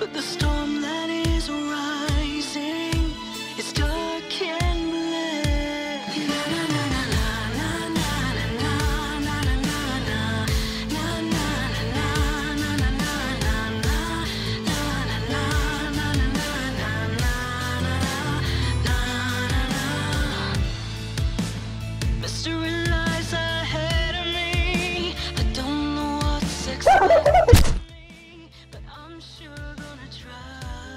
But the storm that is rising is dark and black. sure gonna try.